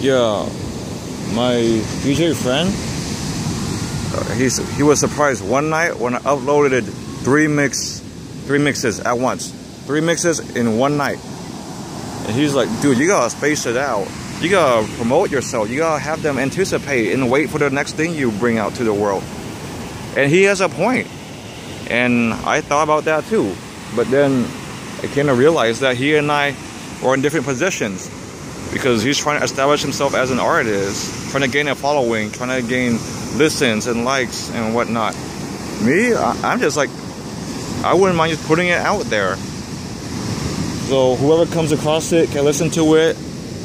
Yeah, my DJ friend, uh, he's he was surprised one night when I uploaded three mix, three mixes at once, three mixes in one night, and he's like, dude, you gotta space it out. You gotta promote yourself. You gotta have them anticipate and wait for the next thing you bring out to the world. And he has a point. And I thought about that too. But then I came to realize that he and I were in different positions because he's trying to establish himself as an artist, trying to gain a following, trying to gain listens and likes and whatnot. Me, I'm just like, I wouldn't mind just putting it out there. So whoever comes across it can listen to it.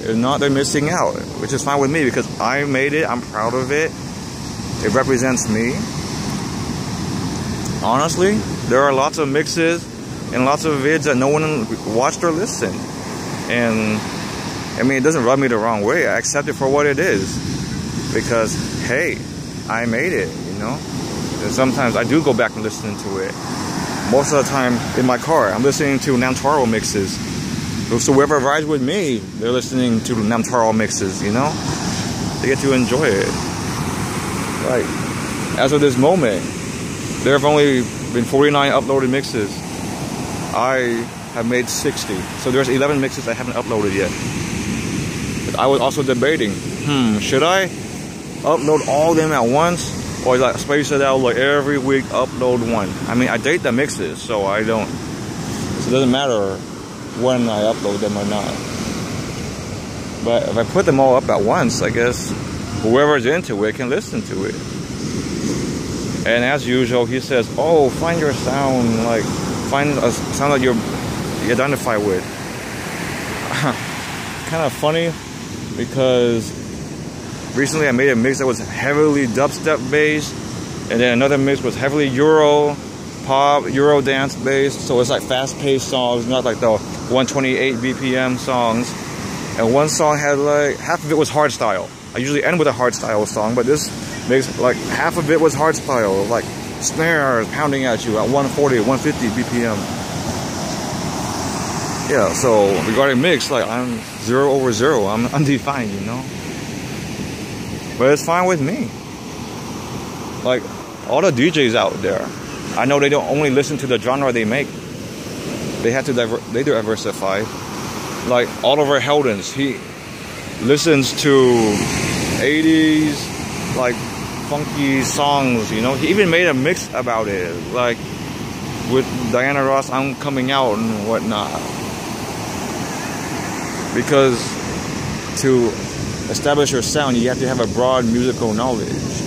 If not, they're missing out, which is fine with me because I made it. I'm proud of it. It represents me. Honestly, there are lots of mixes and lots of vids that no one watched or listened. And I mean, it doesn't rub me the wrong way. I accept it for what it is. Because, hey, I made it, you know? And sometimes I do go back and listen to it. Most of the time in my car, I'm listening to Namtaro mixes. So whoever rides with me, they're listening to Namtaro mixes, you know? They get to enjoy it. Like, as of this moment, there have only been 49 uploaded mixes. I have made 60. So there's 11 mixes I haven't uploaded yet. I was also debating, hmm, should I upload all of them at once? Or like space it out like every week upload one? I mean I date the mixes, so I don't so it doesn't matter when I upload them or not. But if I put them all up at once, I guess whoever's into it can listen to it. And as usual, he says, "Oh, find your sound, like find a sound that you're you identify with." kind of funny because recently I made a mix that was heavily dubstep based, and then another mix was heavily Euro pop, Euro dance based. So it's like fast paced songs, not like the 128 BPM songs. And one song had like half of it was hardstyle. I usually end with a hardstyle song, but this mix like half of it was hardstyle, like snares pounding at you at 140, 150 BPM yeah so regarding mix like i'm zero over zero. I'm undefined you know? But it's fine with me. Like all the djs out there i know they don't only listen to the genre they make. They have to diver- they diversify. Like oliver heldens he listens to 80s like funky songs you know? He even made a mix about it like with diana ross i'm coming out and whatnot because to establish your sound, you have to have a broad musical knowledge.